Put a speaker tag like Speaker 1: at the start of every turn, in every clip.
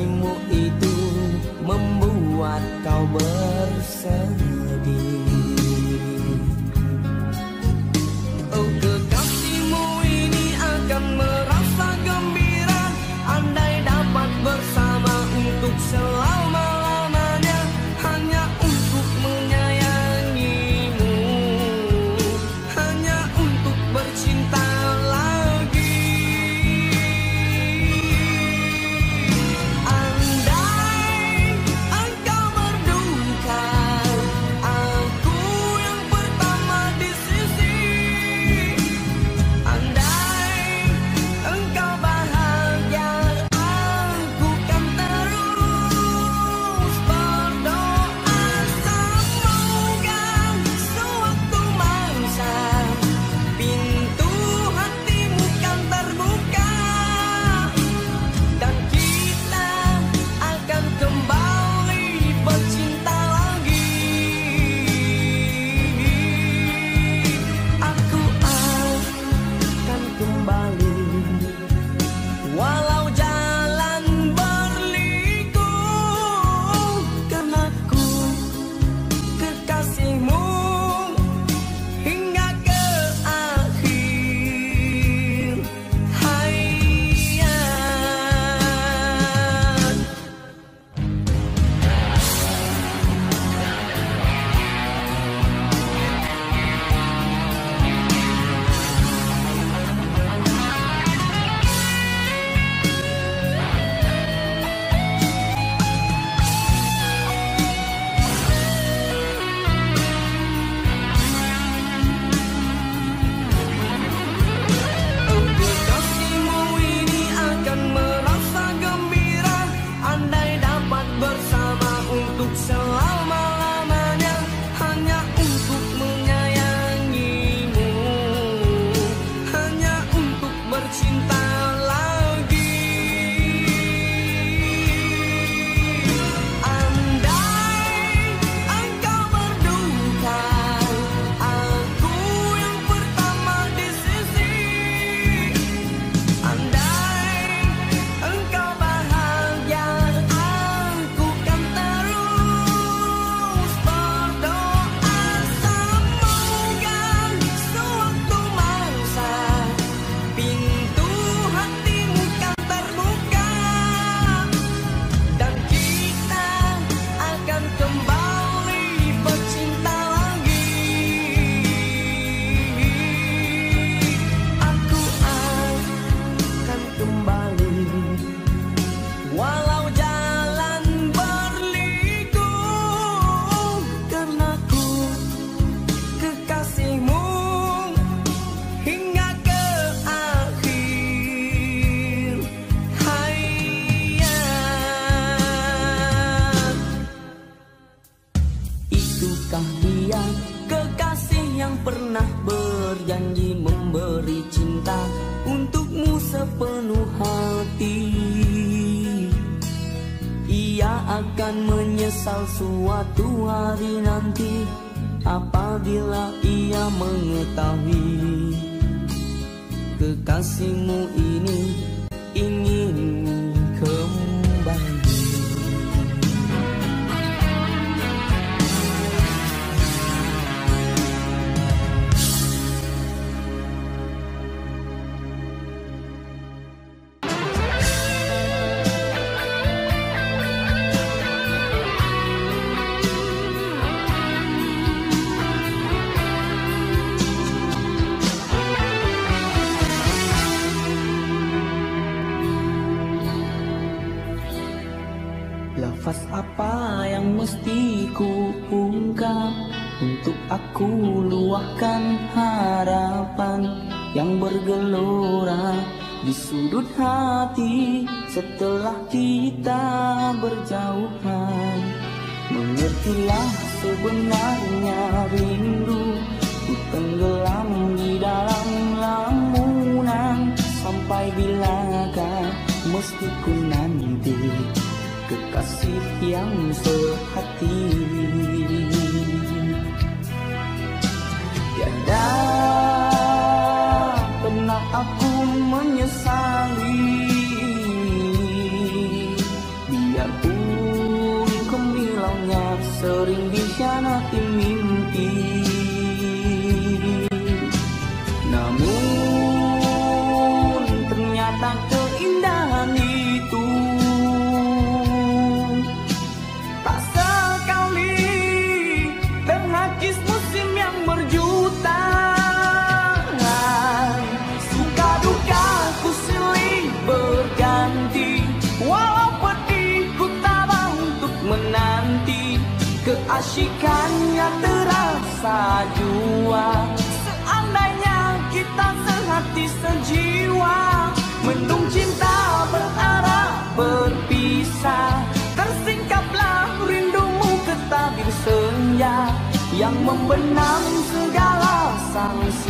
Speaker 1: kasihmu itu membuat kau ber suatu hari nanti Apabila ia mengetahui Kekasihmu Ku luahkan harapan yang bergelora di sudut hati setelah kita berjauhan. Mengertilah sebenarnya rindu Ku tenggelam di dalam lamunan Sampai bilakah mesti ku sun.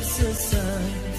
Speaker 1: lives inside.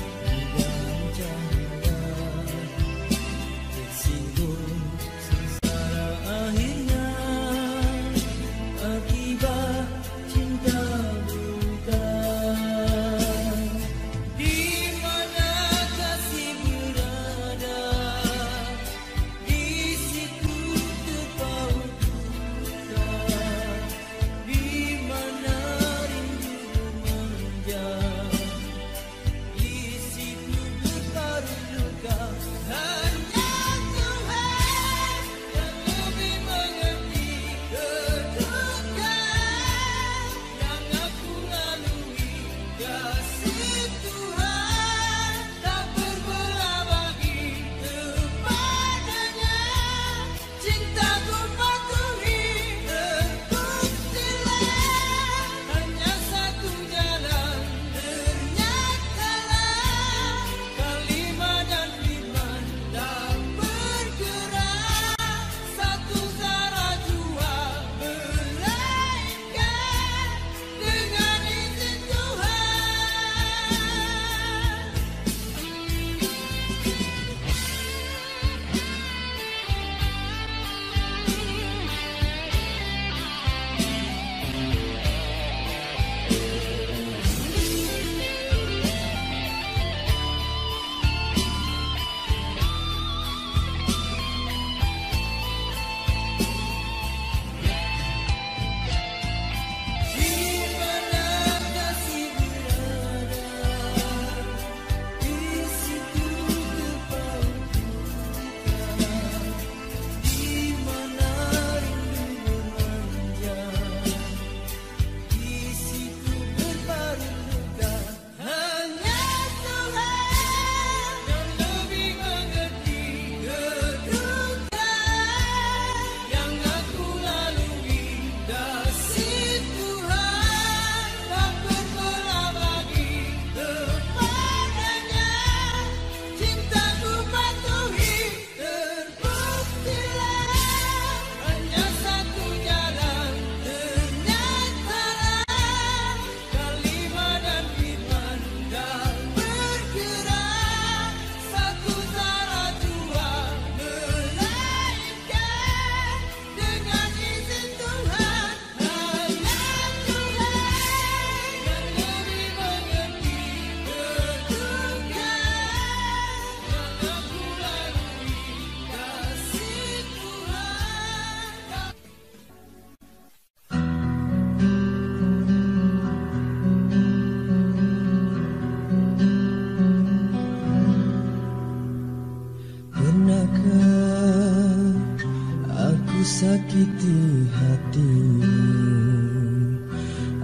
Speaker 1: menyakiti hatimu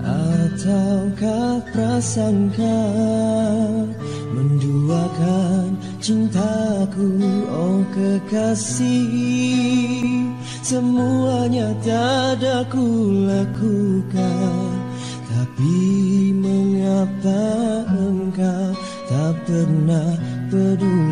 Speaker 1: Ataukah
Speaker 2: prasangka menduakan cintaku? Oh kekasih Semuanya tiada ku lakukan. Tapi mengapa engkau tak pernah peduli?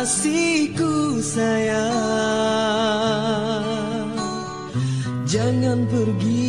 Speaker 2: Kekasihku sayang. Jangan pergi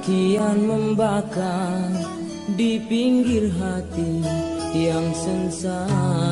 Speaker 1: kian membakar Di pinggir hati yang sengsara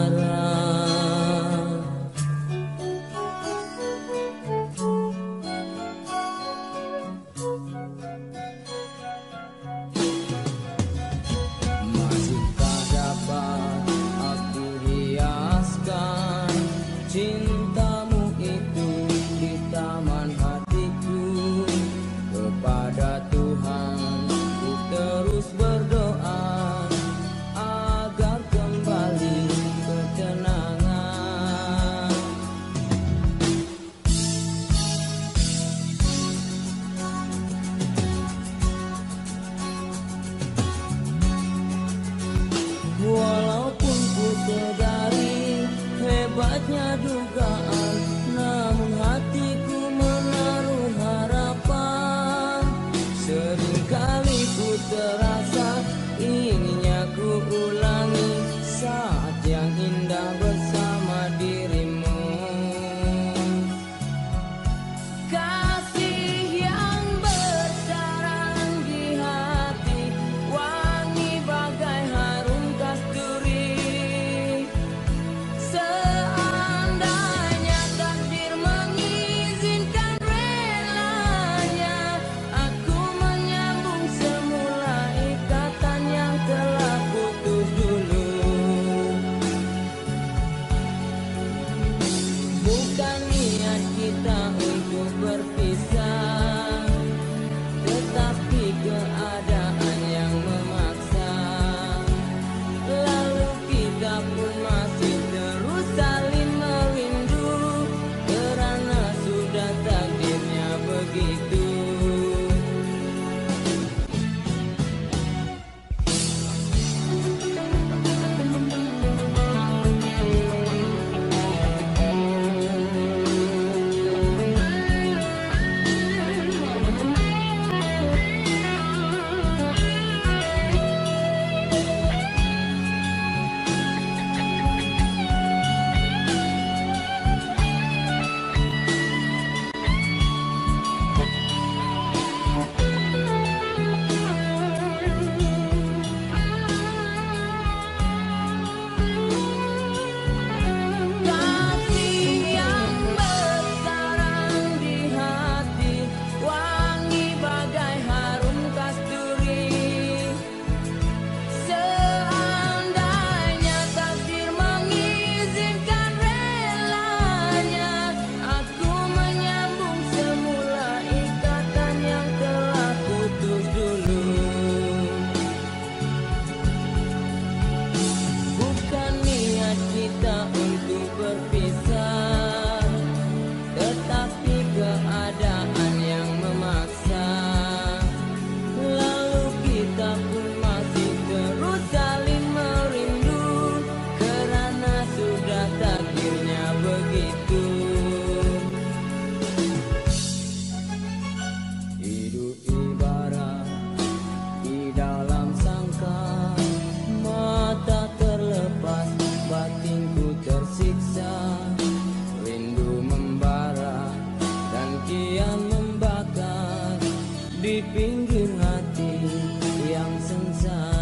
Speaker 1: time.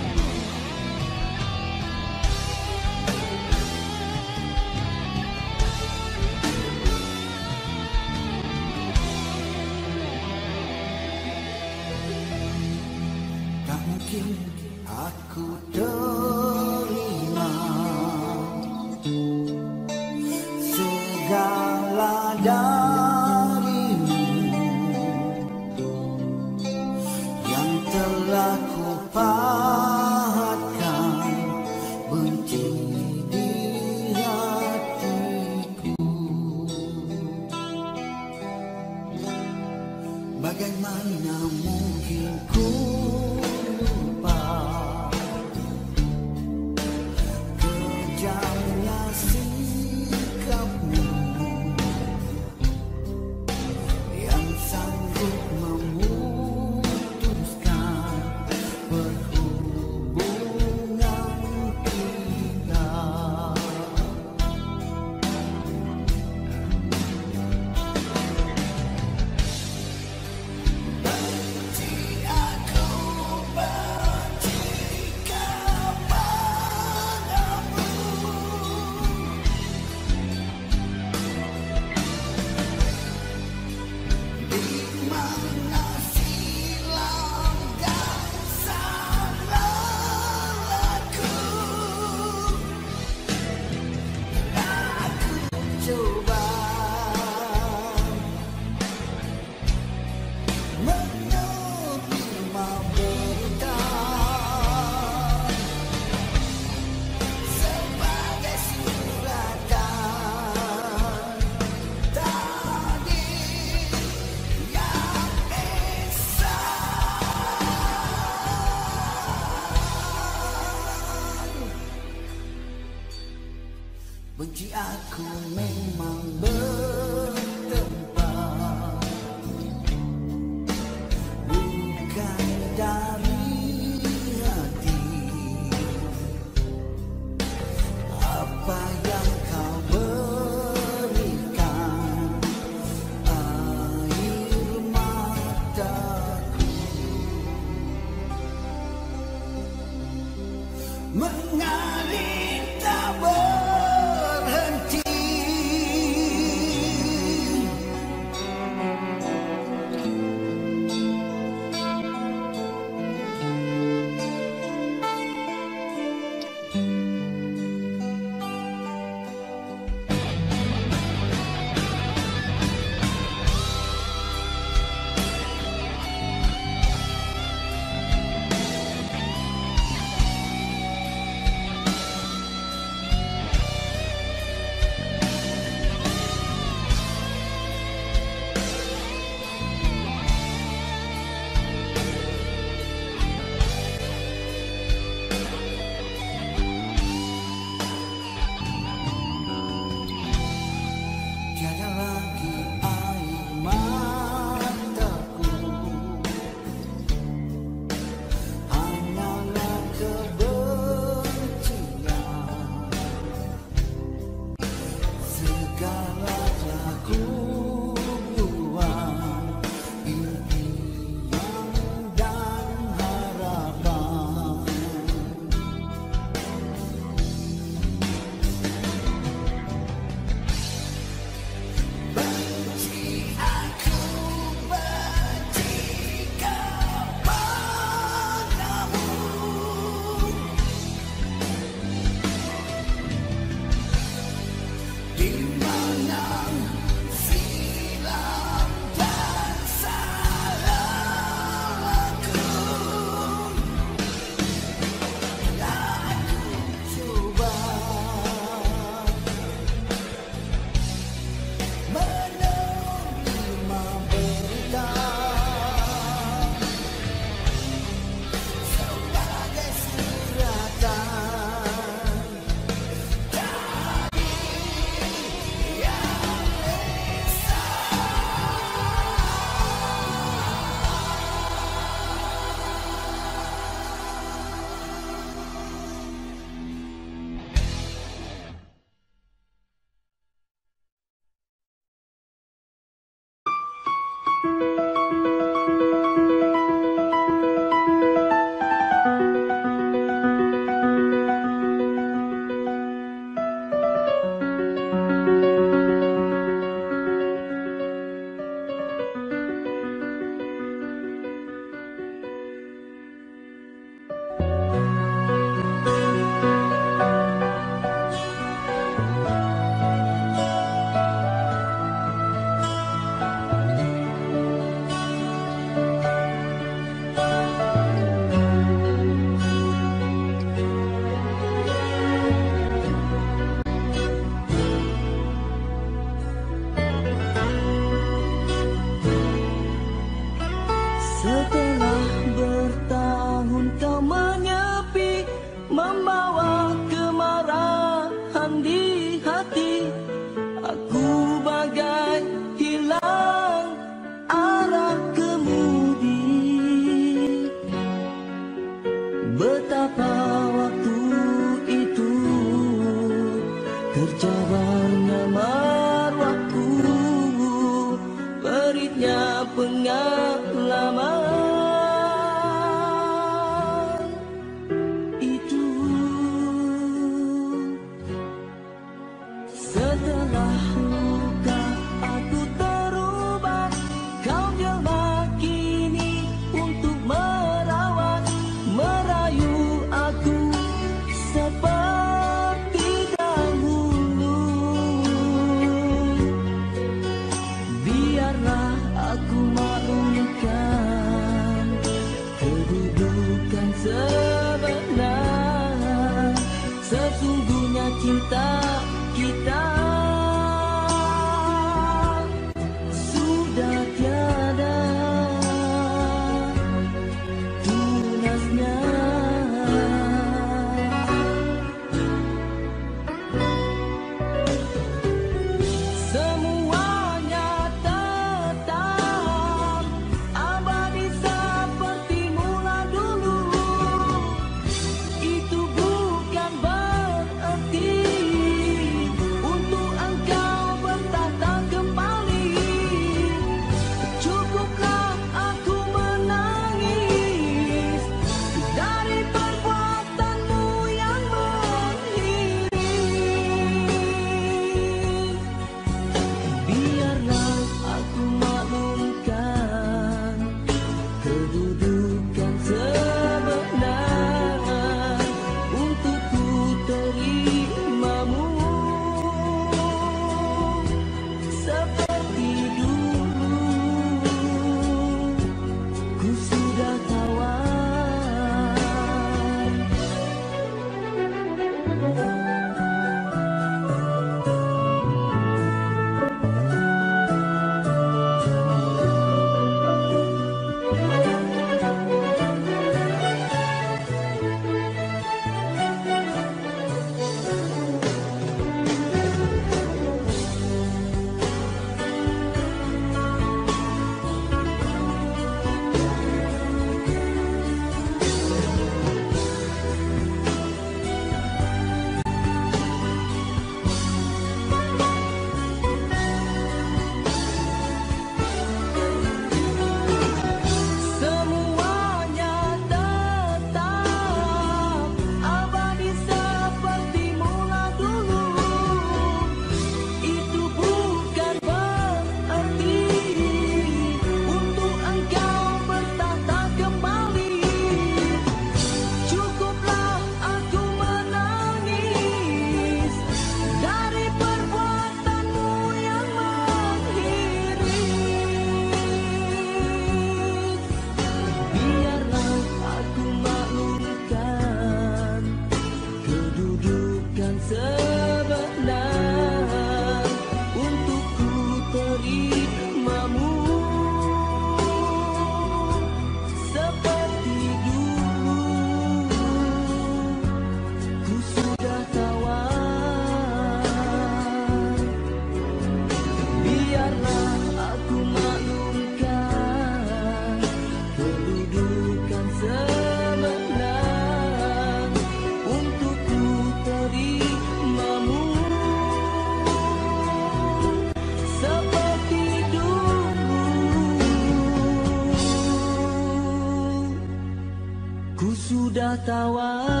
Speaker 1: tatawa.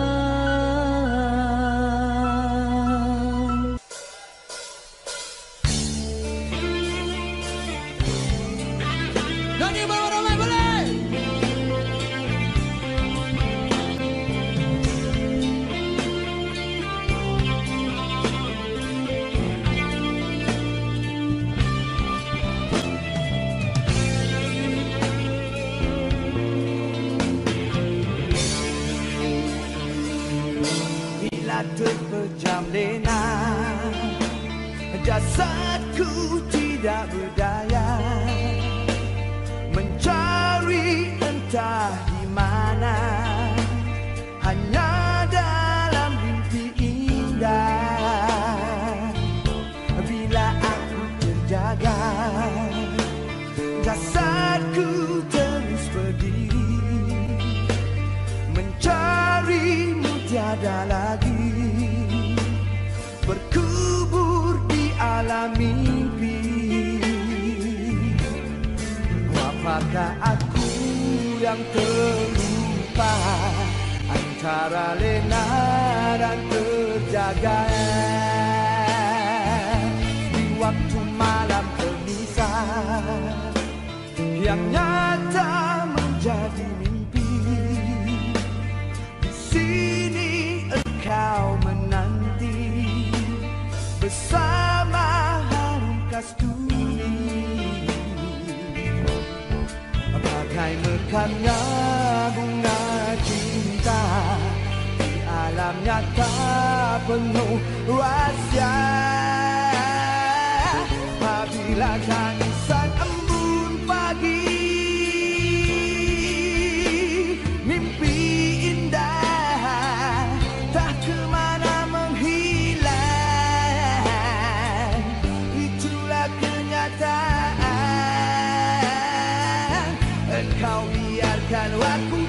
Speaker 1: kau
Speaker 2: biarkan waktu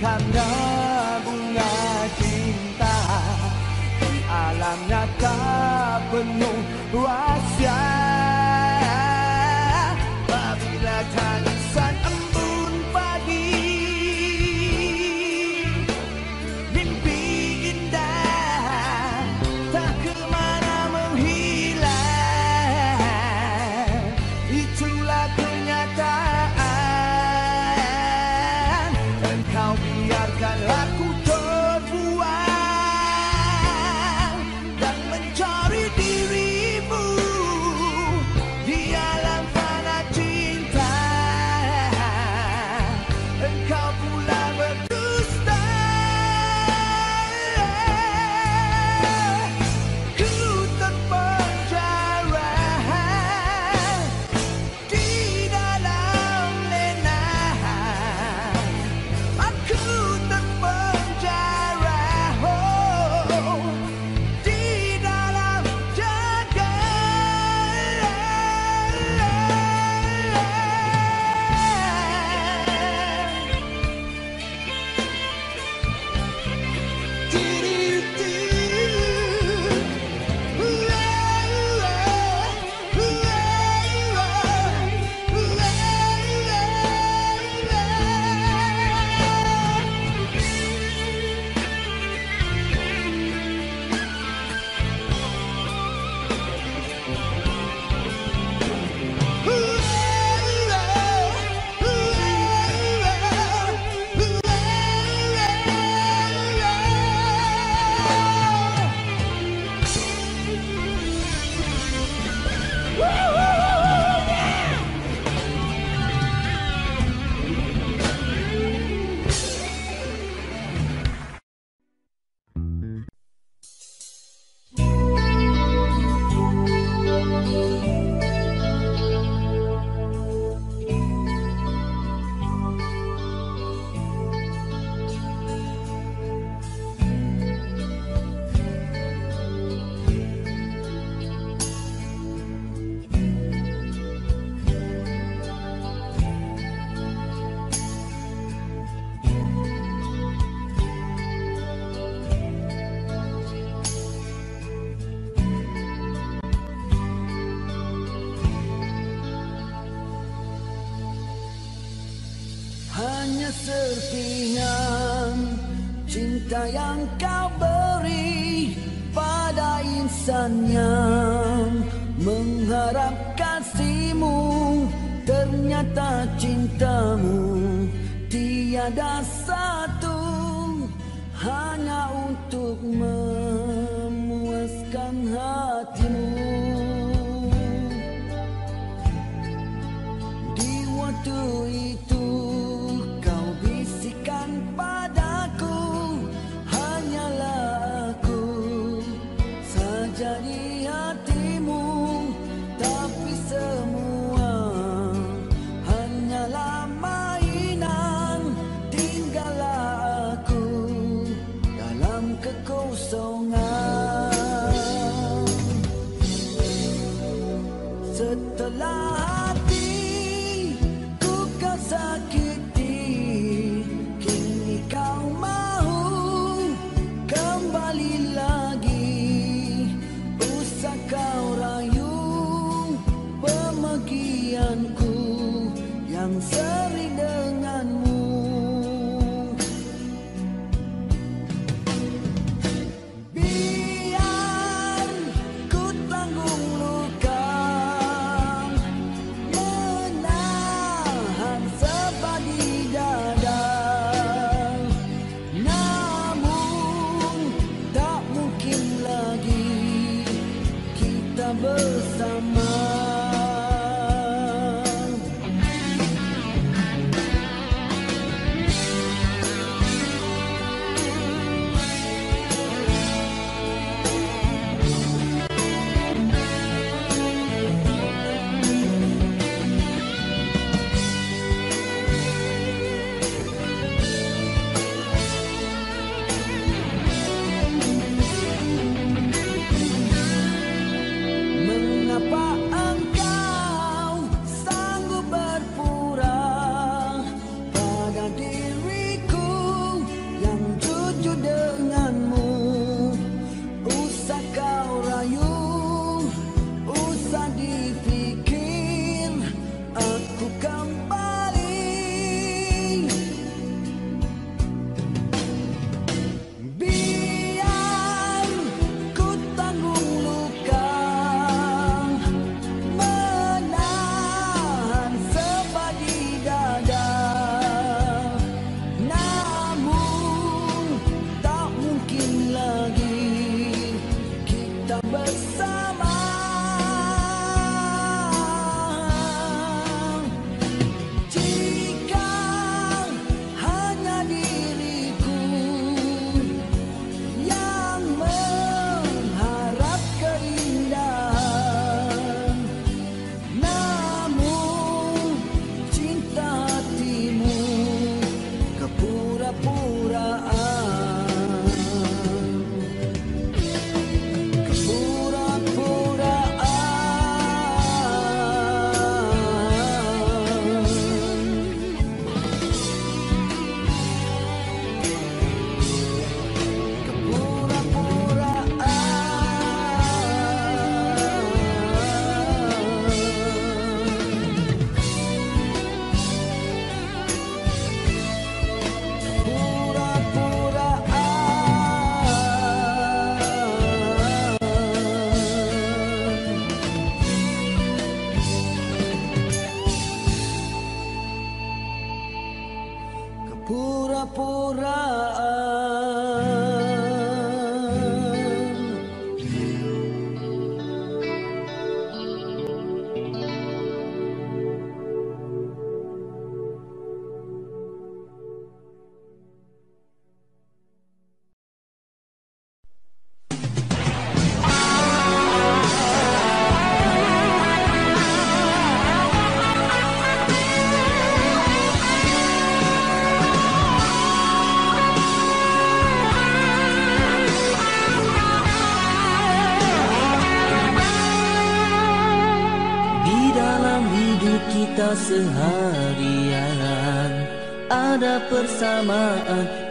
Speaker 2: karena bunga cinta Alamnya tak
Speaker 3: penuh wasi yang kau beri pada insannya. Setelah hatiku kau
Speaker 1: sakit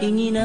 Speaker 1: keinginan eh,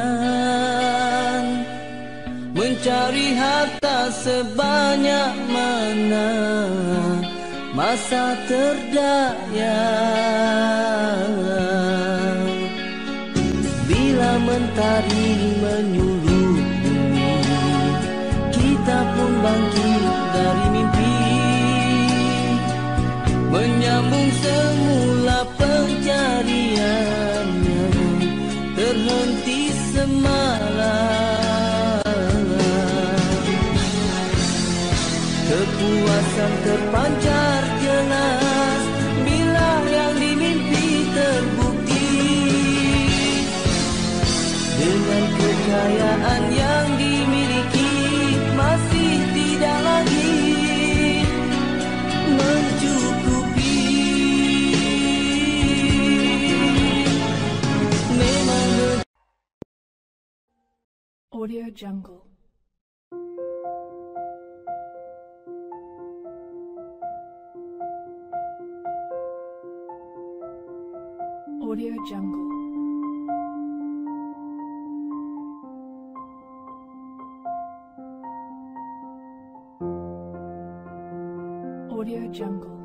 Speaker 1: Audio Jungle.